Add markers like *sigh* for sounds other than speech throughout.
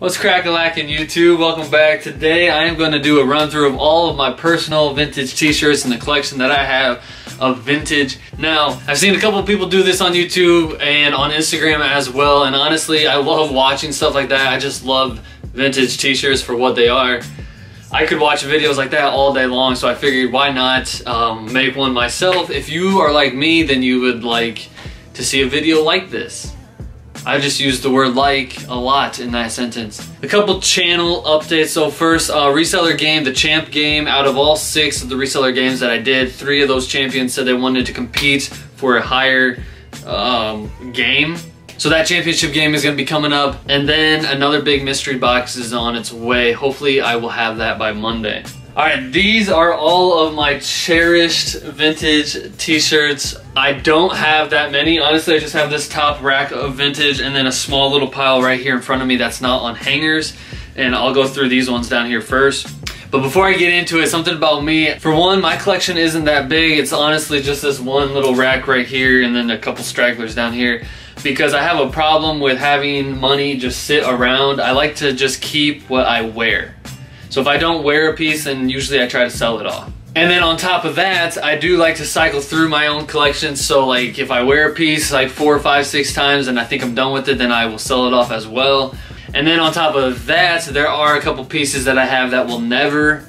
What's crack-a-lackin' YouTube? Welcome back. Today I am going to do a run through of all of my personal vintage t-shirts in the collection that I have of vintage. Now, I've seen a couple people do this on YouTube and on Instagram as well, and honestly, I love watching stuff like that. I just love vintage t-shirts for what they are. I could watch videos like that all day long, so I figured why not um, make one myself. If you are like me, then you would like to see a video like this. I just used the word like a lot in that sentence. A couple channel updates. So first, uh, reseller game, the champ game. Out of all six of the reseller games that I did, three of those champions said they wanted to compete for a higher um, game. So that championship game is going to be coming up. And then another big mystery box is on its way. Hopefully I will have that by Monday. Alright, these are all of my cherished vintage t-shirts. I don't have that many. Honestly, I just have this top rack of vintage and then a small little pile right here in front of me that's not on hangers. And I'll go through these ones down here first. But before I get into it, something about me. For one, my collection isn't that big. It's honestly just this one little rack right here and then a couple stragglers down here because I have a problem with having money just sit around. I like to just keep what I wear. So if I don't wear a piece, then usually I try to sell it off. And then on top of that, I do like to cycle through my own collection. So like if I wear a piece like four, five, six times and I think I'm done with it, then I will sell it off as well. And then on top of that, there are a couple pieces that I have that will never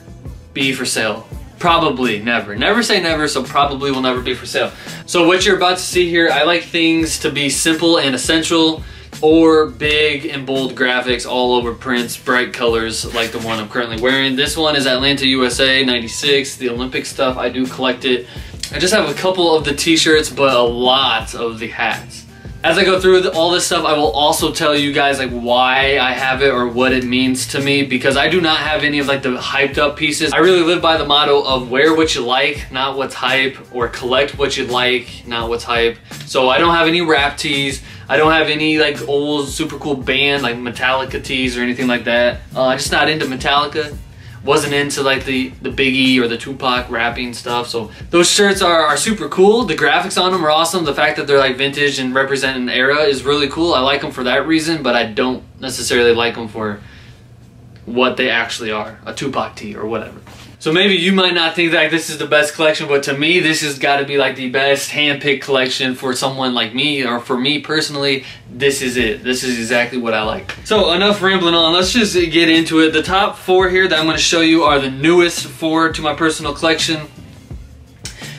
be for sale. Probably never. Never say never, so probably will never be for sale. So what you're about to see here, I like things to be simple and essential or big and bold graphics all over prints, bright colors like the one I'm currently wearing. This one is Atlanta, USA, 96, the Olympic stuff. I do collect it. I just have a couple of the t-shirts, but a lot of the hats. As I go through all this stuff, I will also tell you guys like why I have it or what it means to me because I do not have any of like the hyped up pieces. I really live by the motto of wear what you like, not what's hype, or collect what you like, not what's hype. So I don't have any rap tees. I don't have any like old super cool band like Metallica tees or anything like that. Uh, I'm just not into Metallica. Wasn't into like the, the Biggie or the Tupac rapping stuff. So those shirts are, are super cool. The graphics on them are awesome. The fact that they're like vintage and represent an era is really cool. I like them for that reason, but I don't necessarily like them for what they actually are. A Tupac tee or whatever. So maybe you might not think that this is the best collection, but to me, this has got to be like the best hand-picked collection for someone like me, or for me personally, this is it. This is exactly what I like. So enough rambling on, let's just get into it. The top four here that I'm going to show you are the newest four to my personal collection.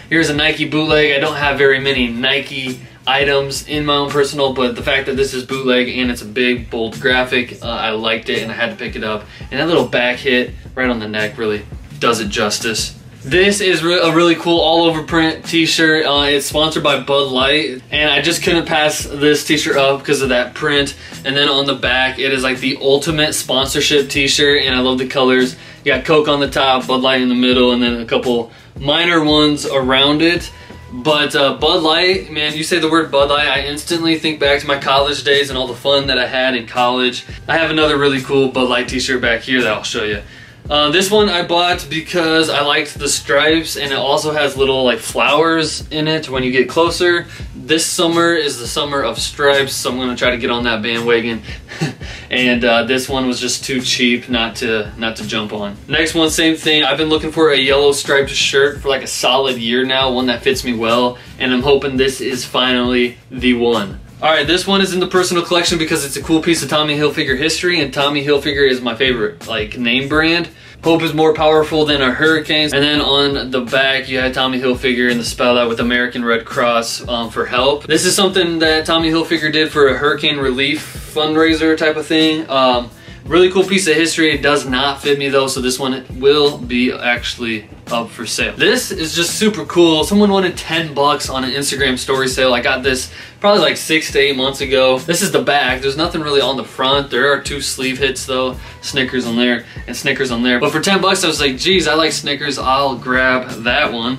Here's a Nike bootleg. I don't have very many Nike items in my own personal, but the fact that this is bootleg and it's a big, bold graphic, uh, I liked it and I had to pick it up. And that little back hit right on the neck really does it justice. This is re a really cool all over print t-shirt. Uh, it's sponsored by Bud Light and I just couldn't pass this t-shirt up because of that print. And then on the back it is like the ultimate sponsorship t-shirt and I love the colors. You got Coke on the top, Bud Light in the middle and then a couple minor ones around it. But uh, Bud Light, man, you say the word Bud Light, I instantly think back to my college days and all the fun that I had in college. I have another really cool Bud Light t-shirt back here that I'll show you. Uh, this one I bought because I liked the stripes and it also has little like flowers in it when you get closer. This summer is the summer of stripes, so I'm gonna try to get on that bandwagon. *laughs* and uh, this one was just too cheap not to not to jump on. Next one, same thing. I've been looking for a yellow striped shirt for like a solid year now, one that fits me well, and I'm hoping this is finally the one. Alright, this one is in the personal collection because it's a cool piece of Tommy Hilfiger history, and Tommy Hilfiger is my favorite, like, name brand. Hope is more powerful than a hurricane. And then on the back, you had Tommy Hilfiger and the spell out with American Red Cross um, for help. This is something that Tommy Hilfiger did for a hurricane relief fundraiser type of thing. Um, Really cool piece of history. It does not fit me though, so this one will be actually up for sale. This is just super cool. Someone wanted 10 bucks on an Instagram story sale. I got this probably like six to eight months ago. This is the back. There's nothing really on the front. There are two sleeve hits though. Snickers on there and Snickers on there. But for 10 bucks, I was like, geez, I like Snickers. I'll grab that one.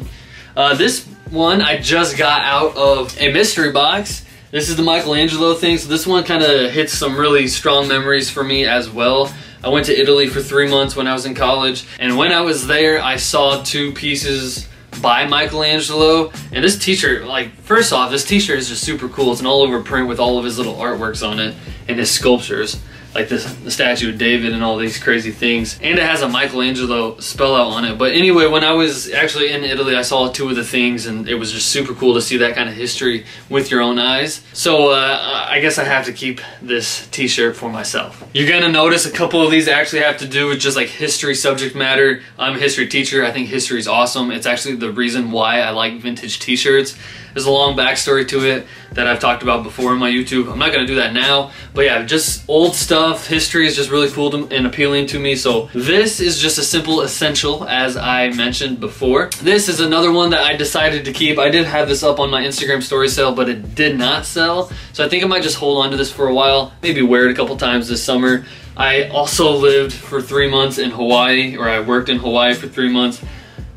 Uh, this one I just got out of a mystery box. This is the Michelangelo thing, so this one kind of hits some really strong memories for me as well. I went to Italy for three months when I was in college, and when I was there, I saw two pieces by Michelangelo. And this t-shirt, like, first off, this t-shirt is just super cool. It's an all over print with all of his little artworks on it and his sculptures. Like this the statue of David and all these crazy things. And it has a Michelangelo spell out on it. But anyway, when I was actually in Italy, I saw two of the things and it was just super cool to see that kind of history with your own eyes. So uh, I guess I have to keep this t-shirt for myself. You're gonna notice a couple of these actually have to do with just like history subject matter. I'm a history teacher. I think history is awesome. It's actually the reason why I like vintage t-shirts. There's a long backstory to it that I've talked about before in my YouTube. I'm not gonna do that now, but yeah, just old stuff. History is just really cool and appealing to me. So this is just a simple essential, as I mentioned before. This is another one that I decided to keep. I did have this up on my Instagram story sale, but it did not sell. So I think I might just hold on to this for a while, maybe wear it a couple times this summer. I also lived for three months in Hawaii, or I worked in Hawaii for three months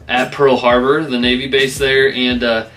at Pearl Harbor, the Navy base there, and uh,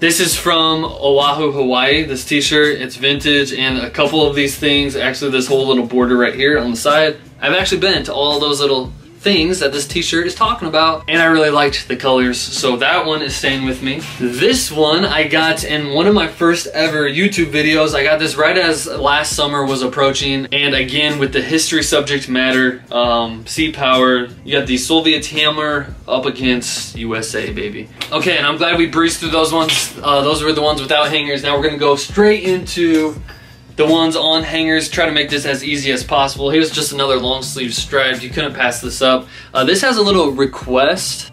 this is from Oahu, Hawaii, this t-shirt. It's vintage and a couple of these things, actually this whole little border right here on the side. I've actually been to all those little things that this t-shirt is talking about and I really liked the colors so that one is staying with me. This one I got in one of my first ever YouTube videos. I got this right as last summer was approaching and again with the history subject matter um, sea power you got the Soviet hammer up against USA baby. Okay and I'm glad we breezed through those ones. Uh, those were the ones without hangers. Now we're gonna go straight into the ones on hangers, try to make this as easy as possible. Here's just another long sleeve stripe. You couldn't pass this up. Uh, this has a little request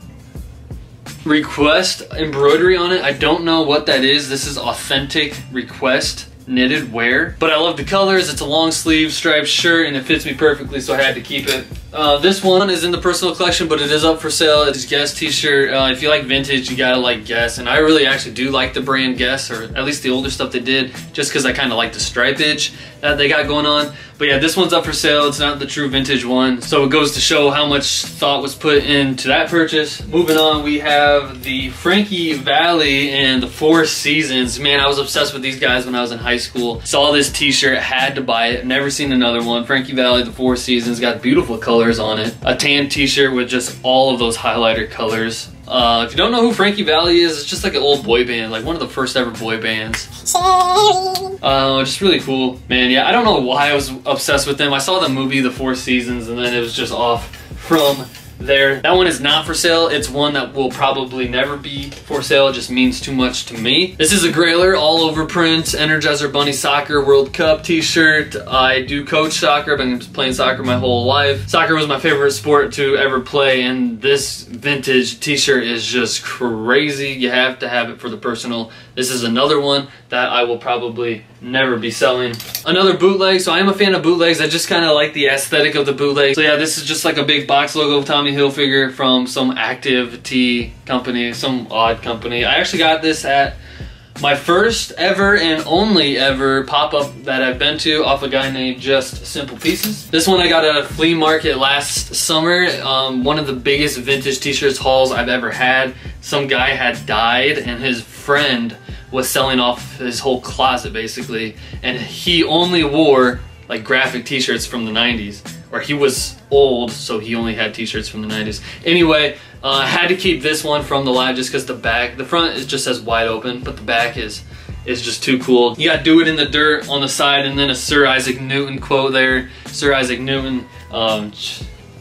request embroidery on it. I don't know what that is. This is authentic request knitted wear. But I love the colors. It's a long sleeve striped shirt and it fits me perfectly so I had to keep it. Uh, this one is in the personal collection but it is up for sale. It's Guess t-shirt. Uh, if you like vintage you gotta like Guess and I really actually do like the brand Guess or at least the older stuff they did just because I kind of like the stripage that they got going on. But yeah, this one's up for sale. It's not the true vintage one. So it goes to show how much thought was put into that purchase. Moving on, we have the Frankie Valli and the Four Seasons. Man, I was obsessed with these guys when I was in high school. Saw this t-shirt, had to buy it. Never seen another one. Frankie Valli, the Four Seasons, got beautiful colors on it. A tan t-shirt with just all of those highlighter colors. Uh, if you don't know who Frankie Valli is, it's just like an old boy band, like one of the first ever boy bands. Uh, just really cool, man. Yeah, I don't know why I was obsessed with them. I saw the movie The Four Seasons, and then it was just off from there. That one is not for sale. It's one that will probably never be for sale. It just means too much to me. This is a Grailer all over print Energizer Bunny Soccer World Cup t-shirt. I do coach soccer. I've been playing soccer my whole life. Soccer was my favorite sport to ever play and this vintage t-shirt is just crazy. You have to have it for the personal. This is another one that I will probably never be selling. Another bootleg. So I am a fan of bootlegs. I just kind of like the aesthetic of the bootleg. So yeah, this is just like a big box logo of Tommy Hilfiger figure from some active tea company, some odd company. I actually got this at my first ever and only ever pop-up that I've been to off a guy named Just Simple Pieces. This one I got at a flea market last summer. Um, one of the biggest vintage t-shirts hauls I've ever had. Some guy had died and his friend was selling off his whole closet basically. And he only wore like graphic t-shirts from the 90s or he was old so he only had t-shirts from the 90s anyway uh, I had to keep this one from the live just because the back the front is just says wide open but the back is is just too cool. You got do it in the dirt on the side and then a Sir Isaac Newton quote there. Sir Isaac Newton um,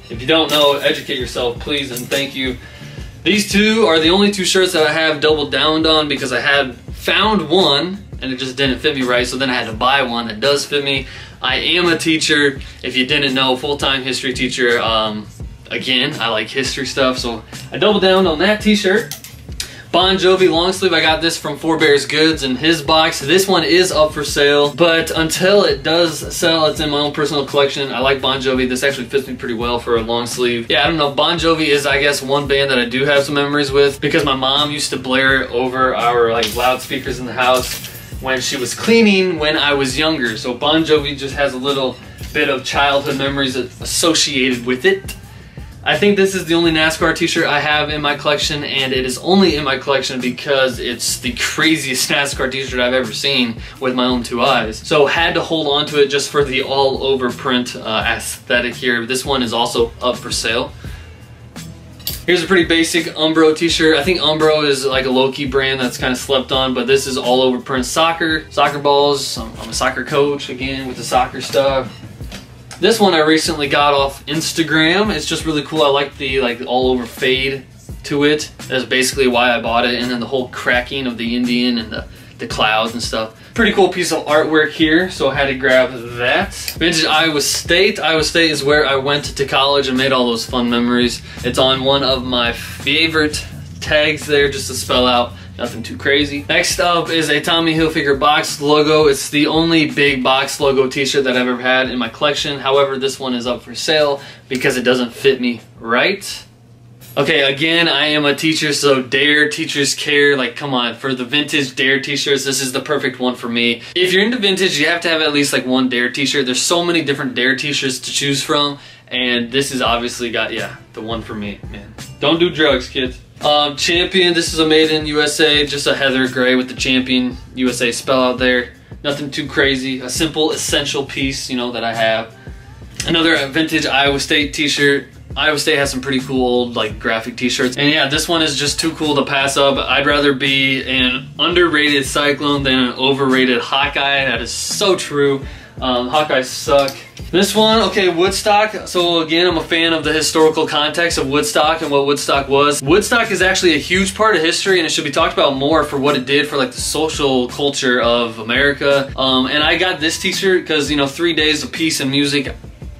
if you don't know educate yourself please and thank you these two are the only two shirts that I have double downed on because I had found one and it just didn't fit me right so then I had to buy one that does fit me. I am a teacher, if you didn't know, full-time history teacher. Um, again, I like history stuff so I doubled down on that t-shirt. Bon Jovi long sleeve, I got this from Four Bears Goods in his box. This one is up for sale, but until it does sell, it's in my own personal collection. I like Bon Jovi. This actually fits me pretty well for a long sleeve. Yeah, I don't know. Bon Jovi is, I guess, one band that I do have some memories with because my mom used to blare it over our like loudspeakers in the house when she was cleaning when I was younger. So Bon Jovi just has a little bit of childhood memories associated with it. I think this is the only NASCAR t-shirt I have in my collection and it is only in my collection because it's the craziest *laughs* NASCAR t-shirt I've ever seen with my own two eyes. So had to hold on to it just for the all over print uh, aesthetic here. This one is also up for sale. Here's a pretty basic Umbro t-shirt. I think Umbro is like a low-key brand that's kind of slept on, but this is all over print soccer, soccer balls. I'm, I'm a soccer coach again with the soccer stuff. This one I recently got off Instagram. It's just really cool. I like the like all over fade to it. That's basically why I bought it. And then the whole cracking of the Indian and the, the clouds and stuff. Pretty cool piece of artwork here, so I had to grab that. Vintage Iowa State. Iowa State is where I went to college and made all those fun memories. It's on one of my favorite tags there just to spell out nothing too crazy. Next up is a Tommy Hilfiger box logo. It's the only big box logo t-shirt that I've ever had in my collection. However, this one is up for sale because it doesn't fit me right. Okay, again, I am a teacher, so Dare Teachers Care, like, come on, for the vintage Dare t-shirts, this is the perfect one for me. If you're into vintage, you have to have at least, like, one Dare t-shirt. There's so many different Dare t-shirts to choose from, and this is obviously got, yeah, the one for me, man. Don't do drugs, kids. Um, champion, this is a made in USA, just a heather gray with the champion USA spell out there. Nothing too crazy, a simple essential piece, you know, that I have. Another vintage Iowa State t-shirt. Iowa State has some pretty cool old like graphic t-shirts. And yeah, this one is just too cool to pass up. I'd rather be an underrated Cyclone than an overrated Hawkeye. That is so true. Um, Hawkeyes suck. This one, okay, Woodstock. So again, I'm a fan of the historical context of Woodstock and what Woodstock was. Woodstock is actually a huge part of history and it should be talked about more for what it did for like the social culture of America. Um, and I got this t-shirt because, you know, three days of peace and music.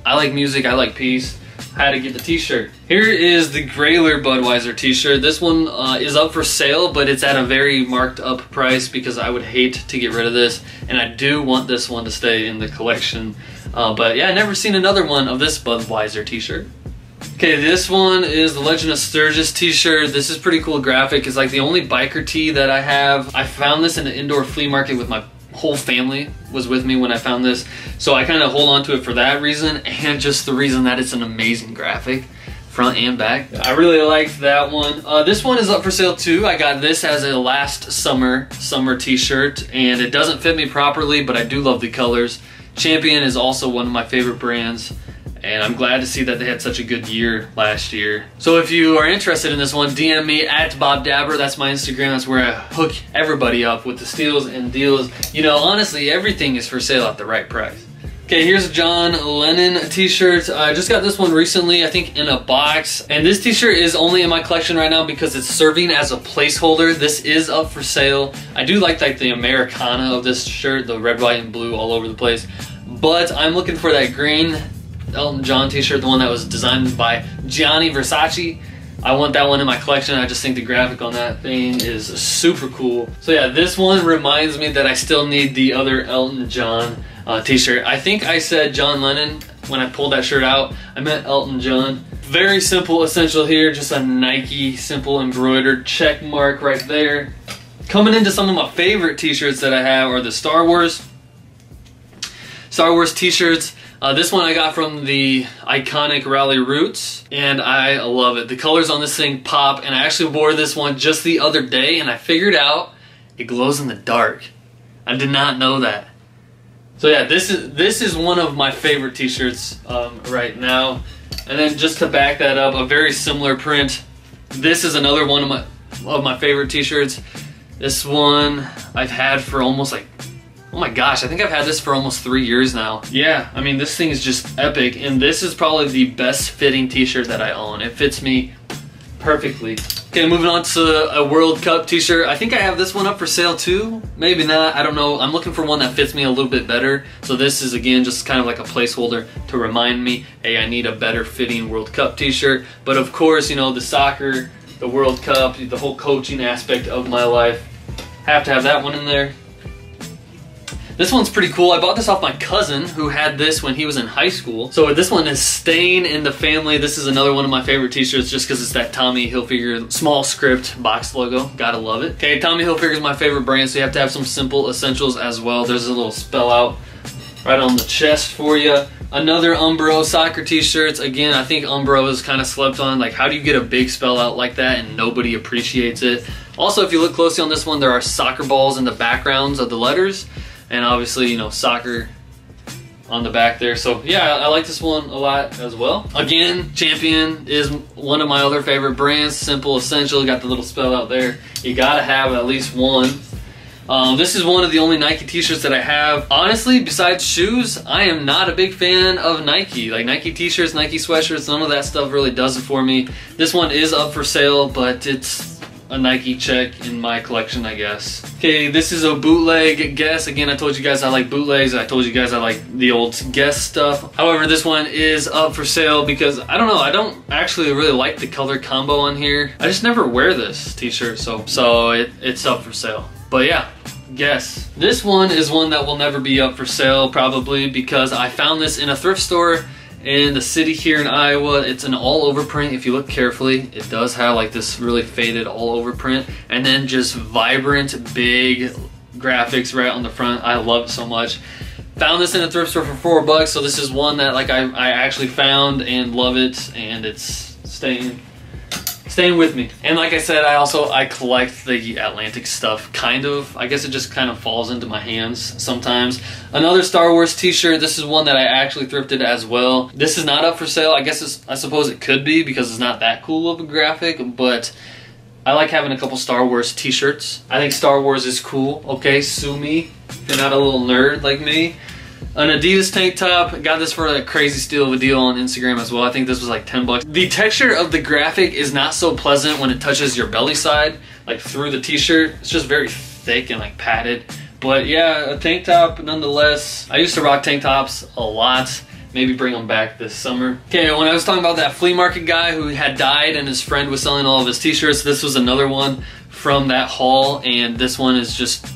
I like music, I like peace how to get the t-shirt. Here is the Grayler Budweiser t-shirt. This one uh, is up for sale, but it's at a very marked up price because I would hate to get rid of this. And I do want this one to stay in the collection. Uh, but yeah, I never seen another one of this Budweiser t-shirt. Okay, this one is the Legend of Sturgis t-shirt. This is pretty cool graphic. It's like the only biker tee that I have. I found this in an indoor flea market with my whole family was with me when I found this. So I kind of hold on to it for that reason and just the reason that it's an amazing graphic front and back. I really liked that one. Uh, this one is up for sale too. I got this as a last summer summer t-shirt and it doesn't fit me properly but I do love the colors. Champion is also one of my favorite brands and I'm glad to see that they had such a good year last year. So if you are interested in this one, DM me at Bob Dabra. That's my Instagram. That's where I hook everybody up with the steals and deals. You know, honestly, everything is for sale at the right price. Okay, here's a John Lennon t-shirt. I just got this one recently, I think in a box. And this t-shirt is only in my collection right now because it's serving as a placeholder. This is up for sale. I do like like the Americana of this shirt, the red, white, and blue all over the place. But I'm looking for that green Elton John t-shirt, the one that was designed by Gianni Versace. I want that one in my collection. I just think the graphic on that thing is super cool. So yeah, this one reminds me that I still need the other Elton John uh, t-shirt. I think I said John Lennon when I pulled that shirt out. I meant Elton John. Very simple essential here, just a Nike simple embroidered check mark right there. Coming into some of my favorite t-shirts that I have are the Star Wars. Star Wars t-shirts. Uh, this one I got from the iconic Rally Roots, and I love it. The colors on this thing pop, and I actually wore this one just the other day, and I figured out it glows in the dark. I did not know that. So yeah, this is this is one of my favorite t-shirts um, right now. And then just to back that up, a very similar print. This is another one of my of my favorite t-shirts. This one I've had for almost like Oh my gosh, I think I've had this for almost three years now. Yeah, I mean, this thing is just epic, and this is probably the best fitting t-shirt that I own. It fits me perfectly. Okay, moving on to a World Cup t-shirt. I think I have this one up for sale too. Maybe not, I don't know. I'm looking for one that fits me a little bit better. So this is, again, just kind of like a placeholder to remind me, hey, I need a better fitting World Cup t-shirt. But of course, you know, the soccer, the World Cup, the whole coaching aspect of my life, have to have that one in there. This one's pretty cool. I bought this off my cousin who had this when he was in high school. So this one is staying in the family. This is another one of my favorite t-shirts just because it's that Tommy Hilfiger small script box logo. Gotta love it. Okay, Tommy Hilfiger is my favorite brand, so you have to have some simple essentials as well. There's a little spell out right on the chest for you. Another Umbro soccer t-shirts. Again, I think Umbro is kind of slept on. Like, how do you get a big spell out like that and nobody appreciates it? Also, if you look closely on this one, there are soccer balls in the backgrounds of the letters and obviously you know soccer on the back there. So yeah, I like this one a lot as well. Again, Champion is one of my other favorite brands. Simple, essential, got the little spell out there. You gotta have at least one. Um, this is one of the only Nike t-shirts that I have. Honestly, besides shoes, I am not a big fan of Nike. Like Nike t-shirts, Nike sweatshirts, none of that stuff really does it for me. This one is up for sale, but it's a Nike check in my collection, I guess. Okay, this is a bootleg Guess. Again, I told you guys I like bootlegs. I told you guys I like the old Guess stuff. However, this one is up for sale because, I don't know, I don't actually really like the color combo on here. I just never wear this t-shirt, so, so it, it's up for sale. But yeah, Guess. This one is one that will never be up for sale, probably, because I found this in a thrift store in the city here in Iowa. It's an all over print. If you look carefully, it does have like this really faded all over print and then just vibrant, big graphics right on the front. I love it so much. Found this in a thrift store for four bucks. So this is one that like I, I actually found and love it and it's staying staying with me. And like I said, I also, I collect the Atlanta stuff, kind of. I guess it just kind of falls into my hands sometimes. Another Star Wars t-shirt. This is one that I actually thrifted as well. This is not up for sale. I guess I suppose it could be because it's not that cool of a graphic, but I like having a couple Star Wars t-shirts. I think Star Wars is cool. Okay, sue me if you're not a little nerd like me an Adidas tank top. Got this for a crazy steal of a deal on Instagram as well. I think this was like 10 bucks. The texture of the graphic is not so pleasant when it touches your belly side, like through the t-shirt. It's just very thick and like padded. But yeah, a tank top nonetheless. I used to rock tank tops a lot. Maybe bring them back this summer. Okay, when I was talking about that flea market guy who had died and his friend was selling all of his t-shirts, this was another one from that haul and this one is just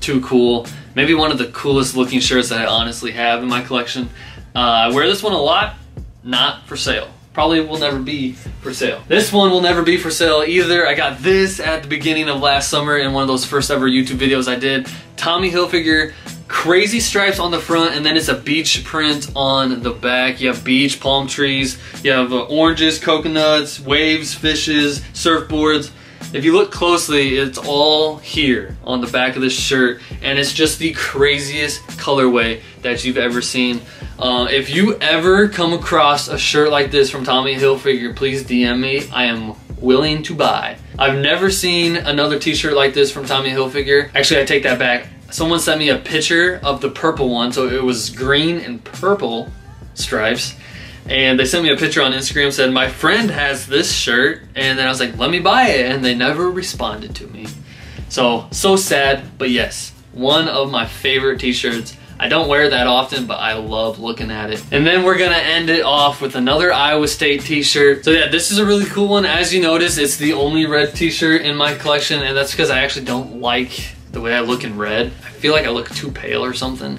too cool. Maybe one of the coolest looking shirts that I honestly have in my collection. Uh, I wear this one a lot, not for sale. Probably will never be for sale. This one will never be for sale either. I got this at the beginning of last summer in one of those first ever YouTube videos I did. Tommy Hilfiger crazy stripes on the front and then it's a beach print on the back. You have beach, palm trees, you have uh, oranges, coconuts, waves, fishes, surfboards. If you look closely, it's all here on the back of this shirt, and it's just the craziest colorway that you've ever seen. Uh, if you ever come across a shirt like this from Tommy Hilfiger, please DM me. I am willing to buy. I've never seen another t-shirt like this from Tommy Hilfiger. Actually, I take that back. Someone sent me a picture of the purple one, so it was green and purple stripes and they sent me a picture on Instagram said my friend has this shirt. And then I was like let me buy it. And they never responded to me. So so sad but yes one of my favorite t-shirts. I don't wear that often but I love looking at it. And then we're gonna end it off with another Iowa State t-shirt. So yeah this is a really cool one. As you notice it's the only red t-shirt in my collection and that's because I actually don't like the way I look in red. I feel like I look too pale or something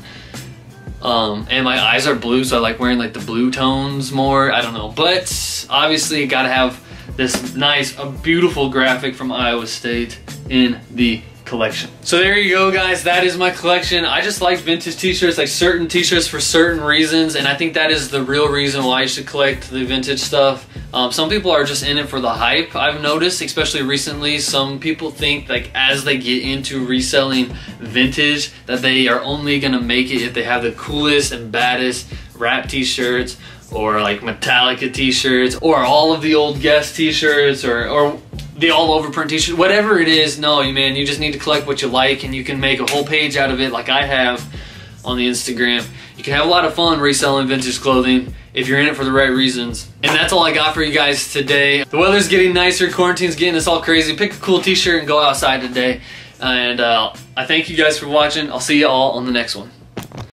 um, and my eyes are blue, so I like wearing like the blue tones more. I don't know. But obviously, gotta have this nice, a beautiful graphic from Iowa State in the collection. So there you go guys, that is my collection. I just like vintage t-shirts, like certain t-shirts for certain reasons, and I think that is the real reason why you should collect the vintage stuff. Um, some people are just in it for the hype, I've noticed, especially recently. Some people think like as they get into reselling vintage, that they are only gonna make it if they have the coolest and baddest rap t-shirts or like Metallica t-shirts or all of the old Guess t-shirts or, or the all over print t-shirt, whatever it is, no, you man, you just need to collect what you like and you can make a whole page out of it like I have on the Instagram. You can have a lot of fun reselling vintage clothing if you're in it for the right reasons. And that's all I got for you guys today. The weather's getting nicer, quarantine's getting us all crazy. Pick a cool t-shirt and go outside today. And uh, I thank you guys for watching. I'll see you all on the next one.